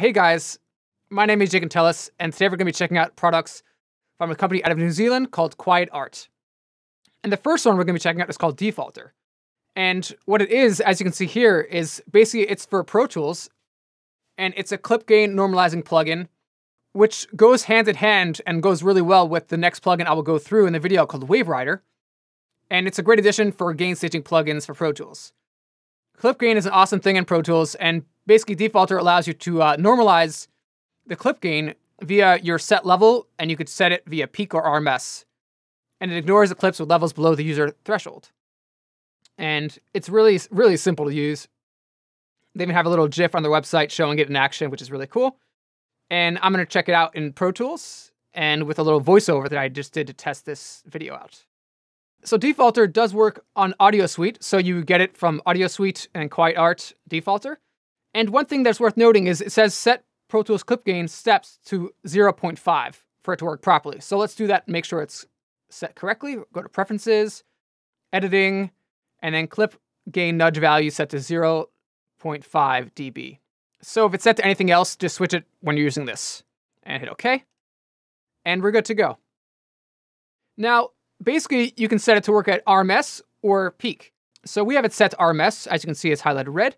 Hey guys, my name is Jake Antelis, and today we're going to be checking out products from a company out of New Zealand called Quiet Art. And the first one we're going to be checking out is called Defaulter. And what it is, as you can see here, is basically it's for Pro Tools, and it's a clip gain normalizing plugin, which goes hand in hand and goes really well with the next plugin I will go through in the video called WaveRider. And it's a great addition for gain staging plugins for Pro Tools. Clip gain is an awesome thing in Pro Tools, and basically Defaulter allows you to uh, normalize the clip gain via your set level, and you could set it via peak or RMS. And it ignores the clips with levels below the user threshold. And it's really, really simple to use. They even have a little GIF on their website showing it in action, which is really cool. And I'm going to check it out in Pro Tools and with a little voiceover that I just did to test this video out. So Defaulter does work on Audio Suite, so you get it from Audio Suite and Quiet Art Defaulter. And one thing that's worth noting is it says set Pro Tools clip gain steps to 0.5 for it to work properly. So let's do that and make sure it's set correctly. Go to Preferences, Editing, and then clip gain nudge value set to 0.5 dB. So if it's set to anything else, just switch it when you're using this and hit OK. And we're good to go. Now, basically, you can set it to work at RMS or peak. So we have it set to RMS, as you can see, it's highlighted red.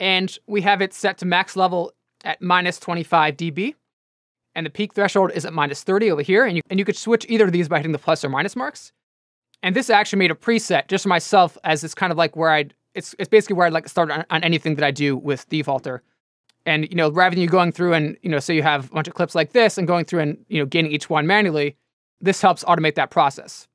And we have it set to max level at minus 25 dB. And the peak threshold is at minus 30 over here. And you, and you could switch either of these by hitting the plus or minus marks. And this actually made a preset just for myself as it's kind of like where I'd, it's, it's basically where I'd like to start on, on anything that I do with Defaulter. And, you know, rather than you going through and, you know, so you have a bunch of clips like this and going through and, you know, gaining each one manually, this helps automate that process.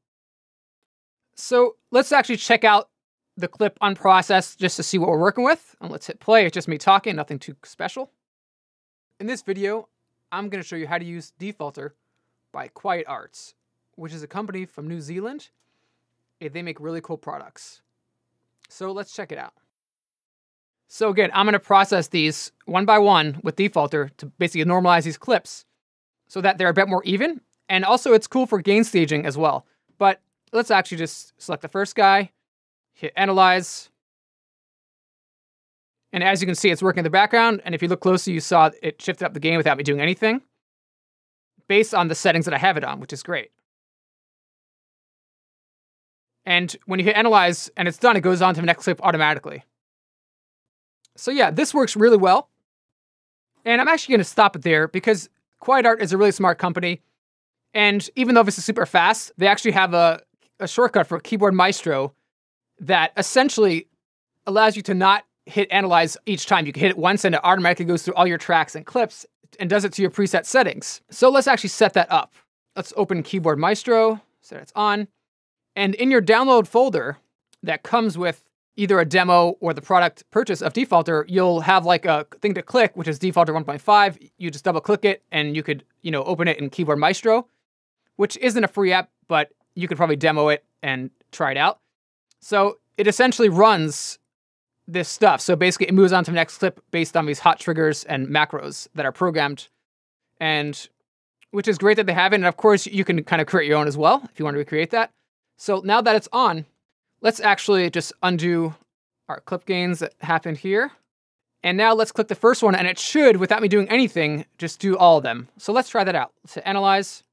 So let's actually check out the clip unprocessed just to see what we're working with. And let's hit play. It's just me talking, nothing too special. In this video, I'm going to show you how to use Defaulter by Quiet Arts, which is a company from New Zealand. They make really cool products. So let's check it out. So again, I'm going to process these one by one with Defaulter to basically normalize these clips so that they're a bit more even. And also it's cool for gain staging as well. But let's actually just select the first guy, hit Analyze, and as you can see, it's working in the background. And if you look closely, you saw it shifted up the gain without me doing anything based on the settings that I have it on, which is great. And when you hit analyze and it's done, it goes on to the next clip automatically. So yeah, this works really well. And I'm actually going to stop it there because Quiet Art is a really smart company. And even though this is super fast, they actually have a, a shortcut for Keyboard Maestro that essentially allows you to not hit analyze each time. You can hit it once and it automatically goes through all your tracks and clips and does it to your preset settings. So let's actually set that up. Let's open Keyboard Maestro, so it's on. And in your download folder that comes with either a demo or the product purchase of Defaulter, you'll have like a thing to click, which is Defaulter 1.5. You just double click it and you could, you know, open it in Keyboard Maestro, which isn't a free app, but you could probably demo it and try it out. So it essentially runs this stuff. So basically, it moves on to the next clip based on these hot triggers and macros that are programmed, and which is great that they have it. And of course, you can kind of create your own as well if you want to recreate that. So now that it's on, let's actually just undo our clip gains that happened here. And now let's click the first one, and it should, without me doing anything, just do all of them. So let's try that out. Let's Analyze.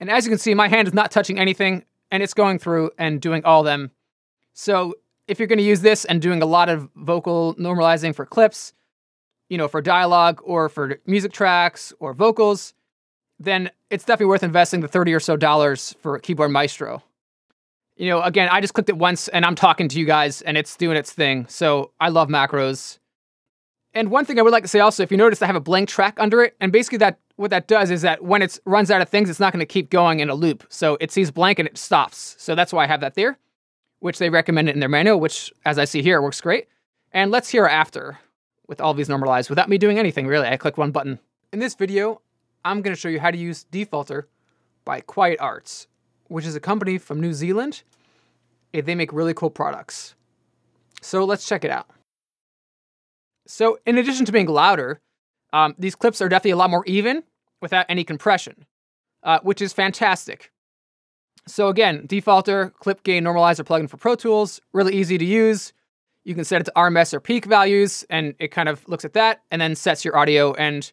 And as you can see, my hand is not touching anything and it's going through and doing all them. So if you're going to use this and doing a lot of vocal normalizing for clips, you know, for dialogue or for music tracks or vocals, then it's definitely worth investing the 30 or so dollars for Keyboard Maestro. You know, again, I just clicked it once and I'm talking to you guys and it's doing its thing. So I love macros. And one thing I would like to say also, if you notice, I have a blank track under it, and basically that what that does is that when it runs out of things, it's not going to keep going in a loop. So it sees blank and it stops. So that's why I have that there, which they recommend it in their manual, which as I see here, works great. And let's hear after with all these normalized without me doing anything really. I click one button. In this video, I'm going to show you how to use Defaulter by Quiet Arts, which is a company from New Zealand. They make really cool products. So let's check it out. So in addition to being louder, um, these clips are definitely a lot more even without any compression, uh, which is fantastic. So again, defaulter, clip gain normalizer plugin for Pro Tools, really easy to use. You can set it to RMS or peak values, and it kind of looks at that and then sets your audio. And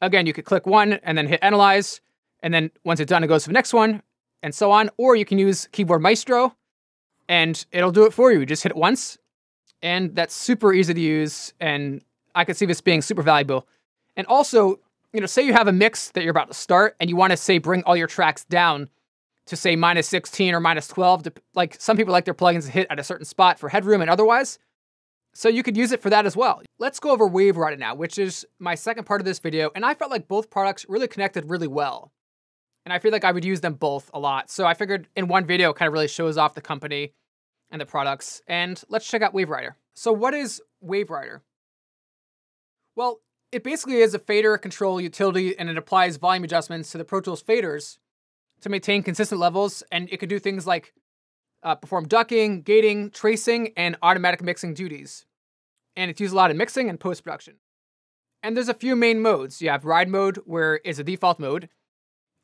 again, you could click one and then hit analyze. And then once it's done, it goes to the next one and so on. Or you can use Keyboard Maestro and it'll do it for you. You just hit it once, and that's super easy to use. And I could see this being super valuable. And also, you know, say you have a mix that you're about to start and you want to say bring all your tracks down to say minus 16 or minus 12. To, like some people like their plugins to hit at a certain spot for headroom and otherwise. So you could use it for that as well. Let's go over WaveRider now, which is my second part of this video. And I felt like both products really connected really well. And I feel like I would use them both a lot. So I figured in one video kind of really shows off the company and the products. And let's check out WaveRider. So what is WaveRider? Well, it basically is a fader control utility and it applies volume adjustments to the Pro Tools faders to maintain consistent levels. And it can do things like uh, perform ducking, gating, tracing, and automatic mixing duties. And it's used a lot in mixing and post production. And there's a few main modes. You have ride mode, where it's a default mode.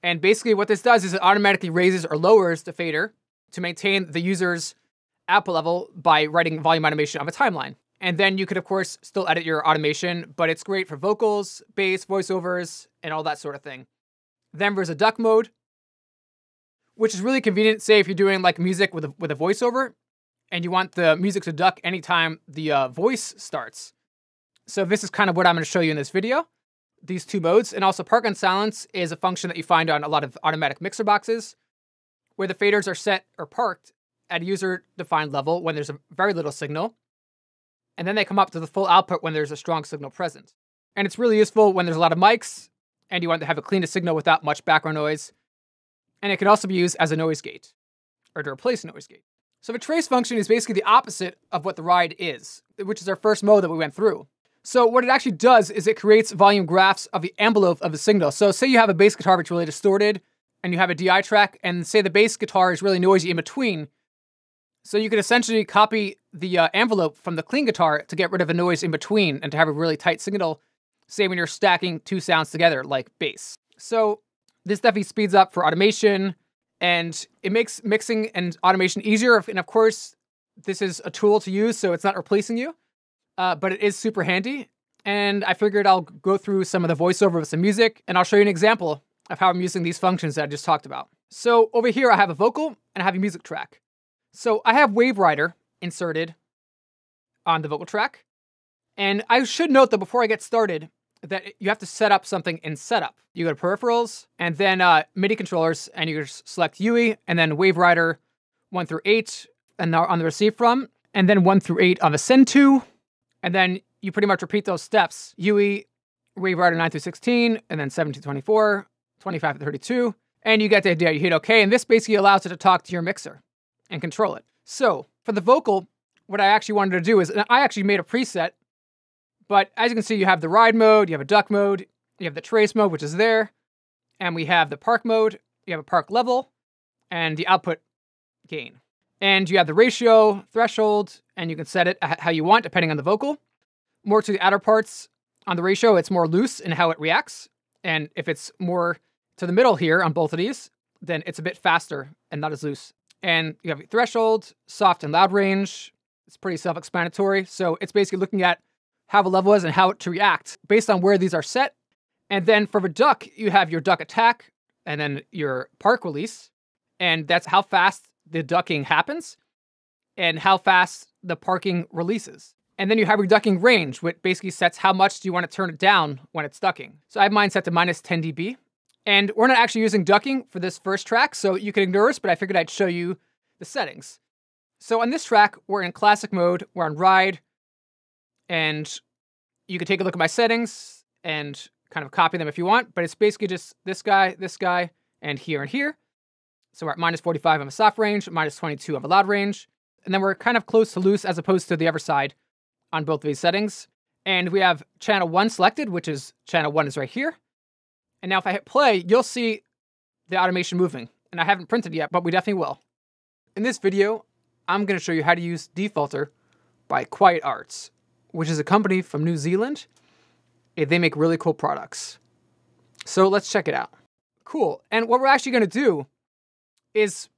And basically, what this does is it automatically raises or lowers the fader to maintain the user's output level by writing volume automation of a timeline. And then you could, of course, still edit your automation, but it's great for vocals, bass, voiceovers, and all that sort of thing. Then there's a duck mode, which is really convenient. Say if you're doing like music with a, with a voiceover and you want the music to duck anytime the uh, voice starts. So this is kind of what I'm going to show you in this video. These two modes, and also park on silence is a function that you find on a lot of automatic mixer boxes, where the faders are set or parked at a user-defined level when there's a very little signal, and then they come up to the full output when there's a strong signal present. And it's really useful when there's a lot of mics and you want to have a clean signal without much background noise and it can also be used as a noise gate, or to replace a noise gate. So the trace function is basically the opposite of what the ride is, which is our first mode that we went through. So what it actually does is it creates volume graphs of the envelope of the signal. So say you have a bass guitar that's really distorted, and you have a DI track, and say the bass guitar is really noisy in between. So you could essentially copy the uh, envelope from the clean guitar to get rid of the noise in between and to have a really tight signal, say when you're stacking two sounds together like bass. So this definitely speeds up for automation and it makes mixing and automation easier. And of course, this is a tool to use, so it's not replacing you, uh, but it is super handy. And I figured I'll go through some of the voiceover of some music and I'll show you an example of how I'm using these functions that I just talked about. So over here, I have a vocal and I have a music track. So I have WaveRider inserted on the vocal track. And I should note that before I get started, that you have to set up something in setup. You go to peripherals and then uh, MIDI controllers, and you just select UE and then WaveRider 1 through 8 and on the receive from, and then 1 through 8 on the send to, and then you pretty much repeat those steps. UE, WaveRider 9 through 16, and then 17 to 24, 25 to 32, and you get the idea. You hit OK, and this basically allows it to talk to your mixer and control it. So for the vocal, what I actually wanted to do is, I actually made a preset but as you can see, you have the ride mode, you have a duck mode, you have the trace mode, which is there, and we have the park mode, you have a park level, and the output gain. And you have the ratio, threshold, and you can set it how you want depending on the vocal. More to the outer parts on the ratio, it's more loose in how it reacts. And if it's more to the middle here on both of these, then it's a bit faster and not as loose. And you have threshold, soft and loud range. It's pretty self explanatory. So it's basically looking at how the level is and how to react based on where these are set. And then for the duck, you have your duck attack and then your park release. And that's how fast the ducking happens and how fast the parking releases. And then you have your ducking range, which basically sets how much do you want to turn it down when it's ducking. So I have mine set to minus 10 dB. And we're not actually using ducking for this first track, so you can ignore us, but I figured I'd show you the settings. So on this track, we're in classic mode, we're on ride, and you can take a look at my settings and kind of copy them if you want, but it's basically just this guy, this guy, and here and here. So we're at minus 45 on the soft range, minus 22 on the loud range, and then we're kind of close to loose as opposed to the other side on both of these settings. And we have channel one selected, which is channel one is right here. And now if I hit play, you'll see the automation moving. And I haven't printed yet, but we definitely will. In this video, I'm going to show you how to use Defaulter by Quiet Arts which is a company from New Zealand. Eh, they make really cool products. So let's check it out. Cool. And what we're actually going to do is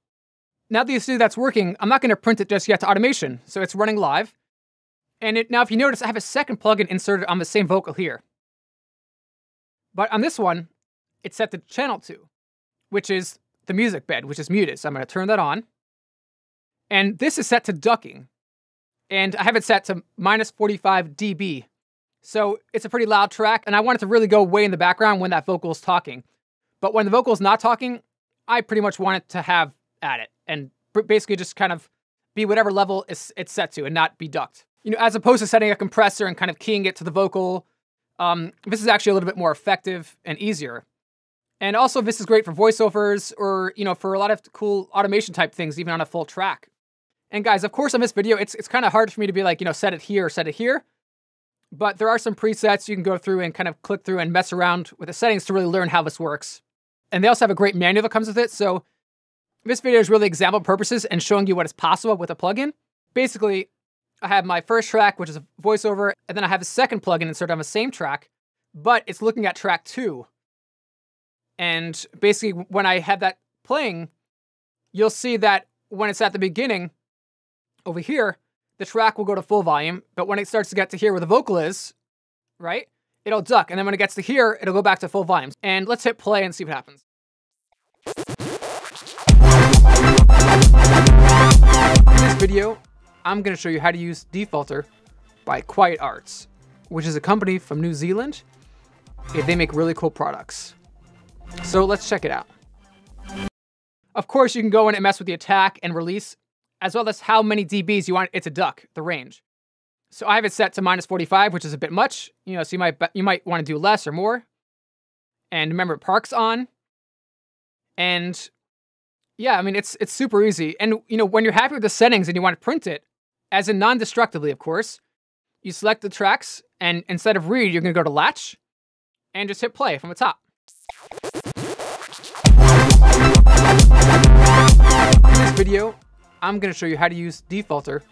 now that you see that's working, I'm not going to print it just yet to automation. So it's running live. And it, now if you notice, I have a second plugin inserted on the same vocal here. But on this one, it's set to channel 2, which is the music bed, which is muted. So I'm going to turn that on. And this is set to ducking. And I have it set to minus 45 dB. So it's a pretty loud track, and I want it to really go way in the background when that vocal is talking. But when the vocal is not talking, I pretty much want it to have at it and basically just kind of be whatever level it's, it's set to and not be ducked. You know, as opposed to setting a compressor and kind of keying it to the vocal, um, this is actually a little bit more effective and easier. And also, this is great for voiceovers or, you know, for a lot of cool automation type things, even on a full track. And guys, of course, on this video, it's, it's kind of hard for me to be like, you know, set it here or set it here. But there are some presets you can go through and kind of click through and mess around with the settings to really learn how this works. And they also have a great manual that comes with it. So this video is really example purposes and showing you what is possible with a plugin. Basically, I have my first track, which is a voiceover, and then I have a second plugin inserted on the same track, but it's looking at track two. And basically, when I have that playing, you'll see that when it's at the beginning, over here, the track will go to full volume, but when it starts to get to here where the vocal is, right, it'll duck. And then when it gets to here, it'll go back to full volume. And let's hit play and see what happens. In this video, I'm going to show you how to use Defaulter by Quiet Arts, which is a company from New Zealand. They make really cool products. So let's check it out. Of course, you can go in and mess with the attack and release, as well as how many dBs you want it to duck, the range. So I have it set to minus 45, which is a bit much. You know, so you might you might want to do less or more. And remember, Park's on. And yeah, I mean it's it's super easy. And you know, when you're happy with the settings and you want to print it, as in non-destructively, of course, you select the tracks, and instead of read, you're gonna go to latch and just hit play from the top. Video, I'm gonna show you how to use Defaulter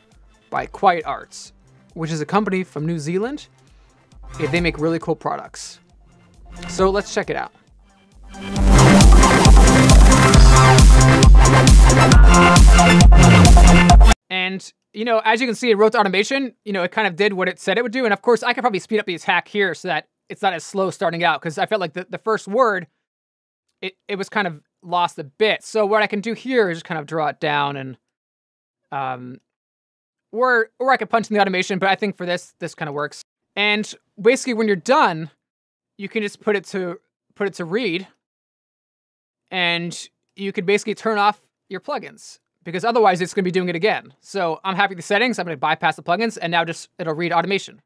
by Quiet Arts which is a company from New Zealand. They make really cool products. So let's check it out. And, you know, as you can see, it wrote the automation. You know, it kind of did what it said it would do. And of course, I could probably speed up the attack here so that it's not as slow starting out because I felt like the, the first word, it, it was kind of lost a bit. So what I can do here is just kind of draw it down and um, or or I could punch in the automation, but I think for this, this kind of works. And basically, when you're done, you can just put it to put it to read, and you could basically turn off your plugins because otherwise it's going to be doing it again. So I'm happy with the settings. I'm going to bypass the plugins, and now just it'll read automation.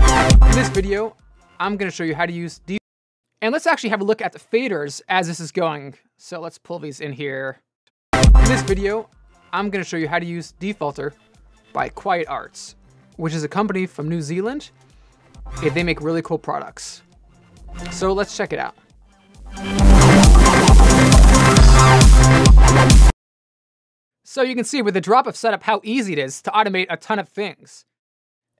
In this video, I'm going to show you how to use these. And let's actually have a look at the faders as this is going. So let's pull these in here. In this video, I'm going to show you how to use Defaulter by Quiet Arts, which is a company from New Zealand. They make really cool products. So let's check it out. So you can see with the drop of setup how easy it is to automate a ton of things.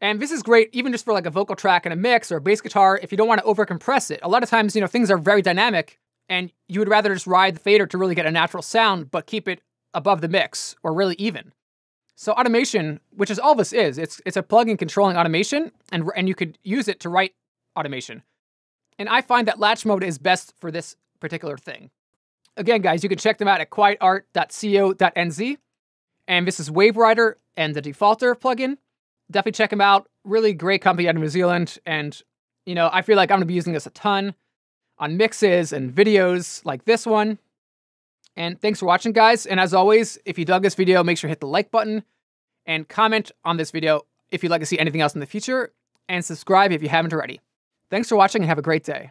And this is great even just for like a vocal track and a mix or a bass guitar if you don't want to overcompress it. A lot of times, you know, things are very dynamic and you would rather just ride the fader to really get a natural sound but keep it above the mix or really even. So automation, which is all this is, it's it's a plugin controlling automation, and and you could use it to write automation. And I find that latch mode is best for this particular thing. Again, guys, you can check them out at quietart.co.nz. And this is WaveRider and the Defaulter plugin. Definitely check them out. Really great company out of New Zealand. And, you know, I feel like I'm going to be using this a ton on mixes and videos like this one. And thanks for watching, guys. And as always, if you dug this video, make sure to hit the like button and comment on this video if you'd like to see anything else in the future, and subscribe if you haven't already. Thanks for watching and have a great day.